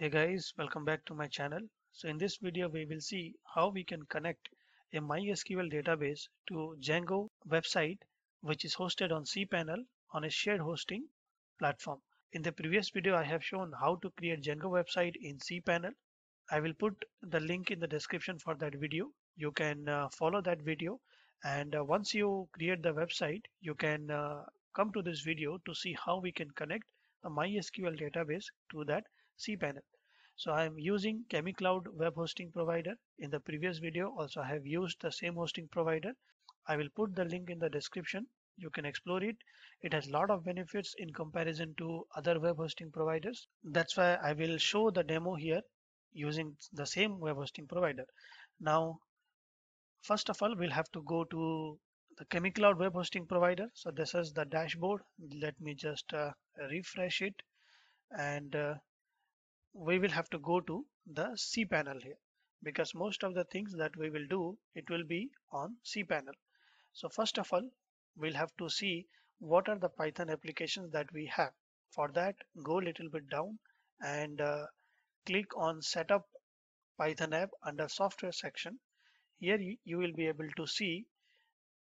Hey guys, welcome back to my channel. So in this video, we will see how we can connect a MySQL database to Django website, which is hosted on cPanel on a shared hosting platform. In the previous video, I have shown how to create Django website in cPanel. I will put the link in the description for that video. You can uh, follow that video. And uh, once you create the website, you can uh, come to this video to see how we can connect a MySQL database to that cPanel. So I'm using ChemiCloud web hosting provider. In the previous video also I have used the same hosting provider. I will put the link in the description. You can explore it. It has a lot of benefits in comparison to other web hosting providers. That's why I will show the demo here using the same web hosting provider. Now, first of all, we'll have to go to the ChemiCloud web hosting provider. So this is the dashboard. Let me just uh, refresh it and uh, we will have to go to the cPanel here because most of the things that we will do it will be on cPanel. So first of all we'll have to see what are the Python applications that we have. For that go a little bit down and uh, click on setup Python app under software section. Here you, you will be able to see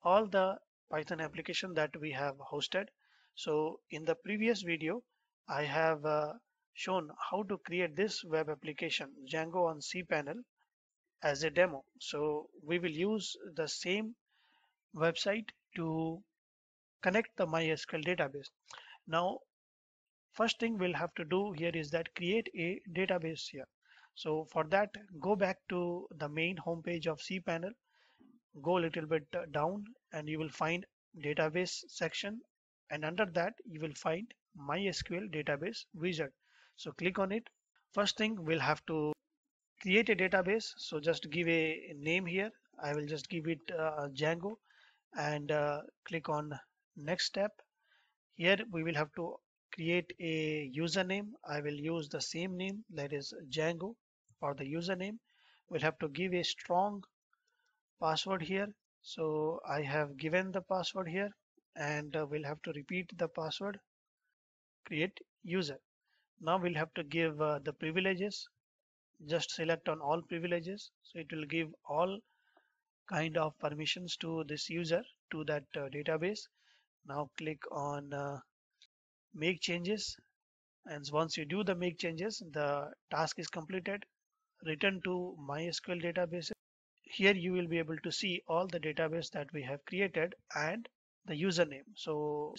all the Python application that we have hosted. So in the previous video I have uh, shown how to create this web application Django on cPanel as a demo. So we will use the same website to connect the MySQL database. Now, first thing we'll have to do here is that create a database here. So for that, go back to the main homepage of cPanel, go a little bit down and you will find database section and under that you will find MySQL database wizard. So click on it. First thing we'll have to create a database. So just give a name here. I will just give it uh, Django and uh, click on next step. Here we will have to create a username. I will use the same name that is Django for the username. We'll have to give a strong password here. So I have given the password here and uh, we'll have to repeat the password create user now we'll have to give uh, the privileges. Just select on all privileges. So it will give all kind of permissions to this user to that uh, database. Now click on uh, make changes. And once you do the make changes the task is completed. Return to mysql database. Here you will be able to see all the database that we have created and the username. So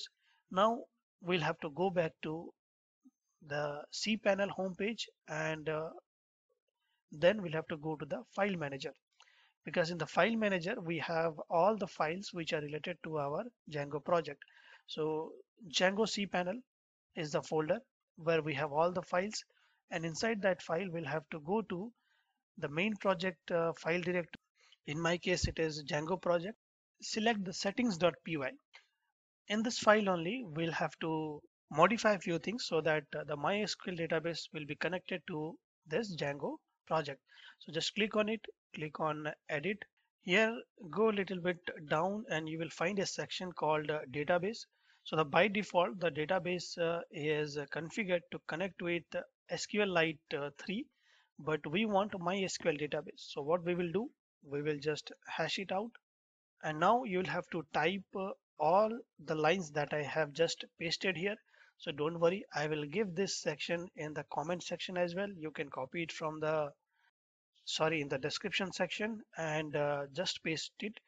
now we'll have to go back to the cPanel homepage and uh, then we'll have to go to the file manager because in the file manager we have all the files which are related to our Django project. So Django cPanel is the folder where we have all the files and inside that file we'll have to go to the main project uh, file directory. In my case it is Django project. Select the settings.py. In this file only we'll have to modify a few things so that uh, the MySQL database will be connected to this Django project. So just click on it, click on edit. Here go a little bit down and you will find a section called uh, database. So the by default the database uh, is configured to connect with SQLite uh, 3 but we want MySQL database. So what we will do we will just hash it out and now you will have to type uh, all the lines that I have just pasted here so don't worry i will give this section in the comment section as well. You can copy it from the sorry in the description section and uh, just paste it.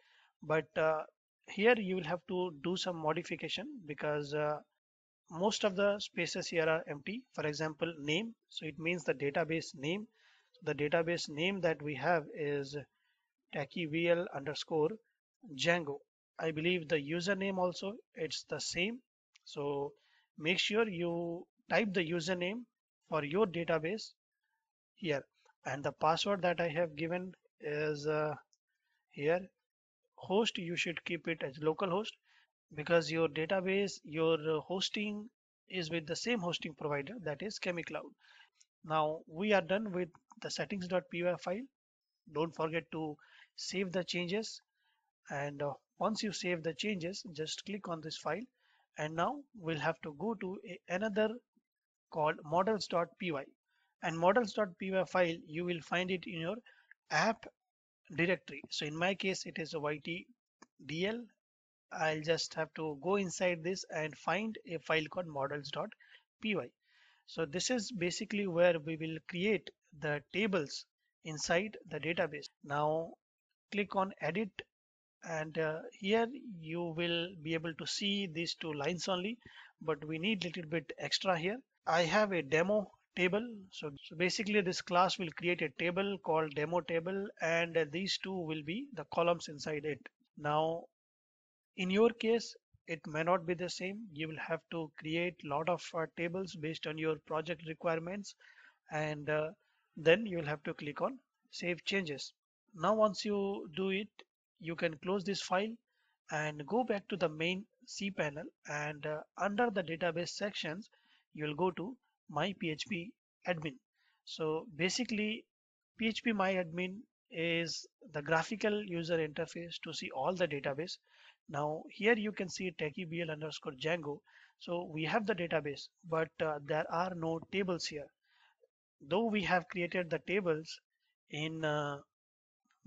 But uh, here you will have to do some modification because uh, most of the spaces here are empty. For example name. So it means the database name. The database name that we have is TachiVL underscore Django. I believe the username also it's the same. So make sure you type the username for your database here and the password that I have given is uh, here host you should keep it as localhost because your database your hosting is with the same hosting provider that is ChemiCloud. Now we are done with the settings.py file. Don't forget to save the changes and uh, once you save the changes just click on this file and now we'll have to go to a, another called models.py and models.py file you will find it in your app directory. So in my case it is a ytdl I'll just have to go inside this and find a file called models.py so this is basically where we will create the tables inside the database. Now click on edit and uh, here you will be able to see these two lines only but we need little bit extra here. I have a demo table. So, so basically this class will create a table called demo table and uh, these two will be the columns inside it. Now in your case it may not be the same. You will have to create lot of uh, tables based on your project requirements and uh, then you will have to click on save changes. Now once you do it you can close this file and go back to the main cpanel and uh, under the database sections you will go to my php admin. So basically php my admin is the graphical user interface to see all the database. Now here you can see techybl underscore django. So we have the database but uh, there are no tables here. Though we have created the tables in uh,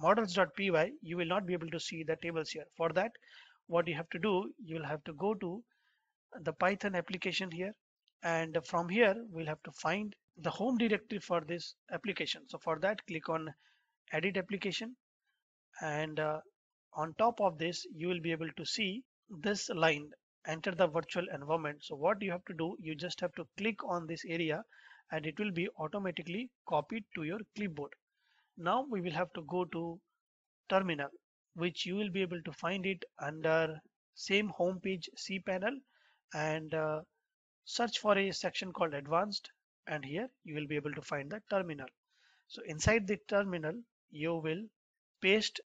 models.py you will not be able to see the tables here. For that what you have to do you will have to go to the python application here and from here we'll have to find the home directory for this application. So for that click on edit application and uh, on top of this you will be able to see this line enter the virtual environment. So what you have to do you just have to click on this area and it will be automatically copied to your clipboard now we will have to go to terminal which you will be able to find it under same home page cpanel and uh, search for a section called advanced and here you will be able to find the terminal. So inside the terminal you will paste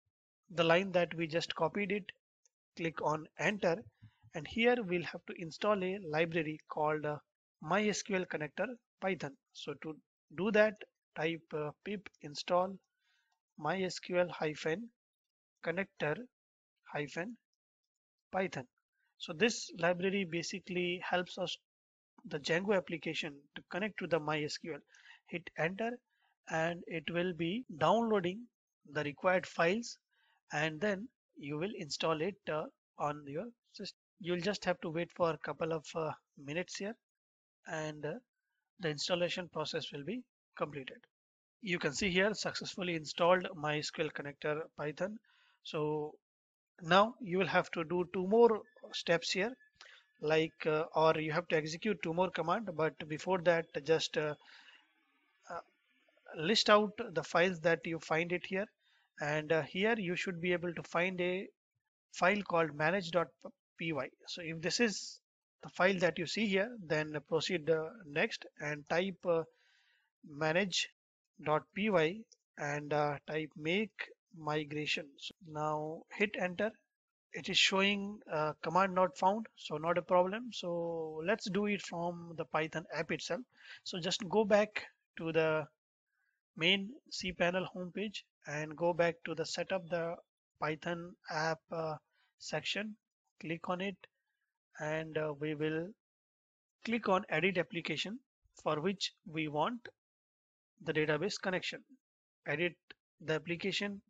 the line that we just copied it click on enter and here we'll have to install a library called uh, mysql connector python. So to do that type uh, pip install mysql hyphen connector hyphen python. So this library basically helps us the django application to connect to the mysql. Hit enter and it will be downloading the required files and then you will install it uh, on your system you'll just have to wait for a couple of uh, minutes here and uh, the installation process will be completed. You can see here successfully installed MySQL connector Python. So now you will have to do two more steps here like uh, or you have to execute two more command but before that just uh, uh, list out the files that you find it here. And uh, here you should be able to find a file called manage.py so if this is the file that you see here then proceed uh, next and type uh, manage.py and uh, type make migration. So now hit enter. It is showing uh, command not found so not a problem. So let's do it from the python app itself. So just go back to the main cpanel homepage and go back to the setup the python app uh, section. Click on it and uh, we will click on edit application for which we want the database connection. Edit the application.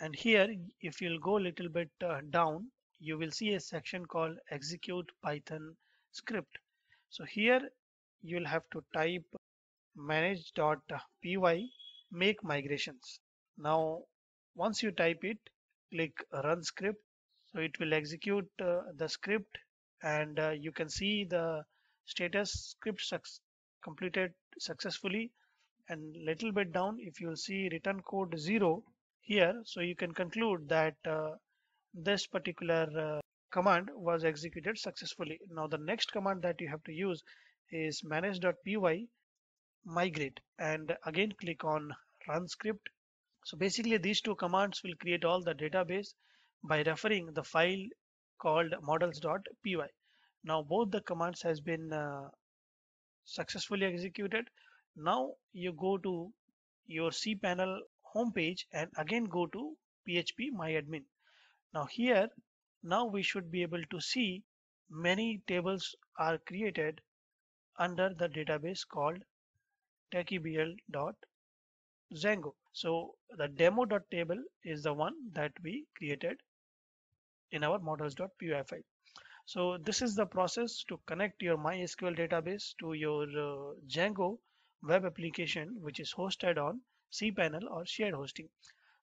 And here if you'll go a little bit uh, down you will see a section called execute python script. So here you'll have to type manage.py make migrations. Now once you type it click run script. So it will execute uh, the script and uh, you can see the status script suc completed successfully and little bit down if you'll see return code 0 here so you can conclude that uh, this particular uh, command was executed successfully. Now the next command that you have to use is manage.py migrate and again click on run script. So basically these two commands will create all the database by referring the file called models.py now both the commands has been uh, successfully executed now you go to your cpanel homepage and again go to php myadmin now here now we should be able to see many tables are created under the database called techybl.django. So the demo.table is the one that we created in our models.py file. So this is the process to connect your MySQL database to your uh, Django web application which is hosted on cPanel or shared hosting.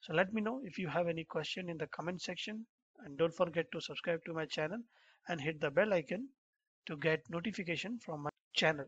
So let me know if you have any question in the comment section and don't forget to subscribe to my channel and hit the bell icon to get notification from my channel.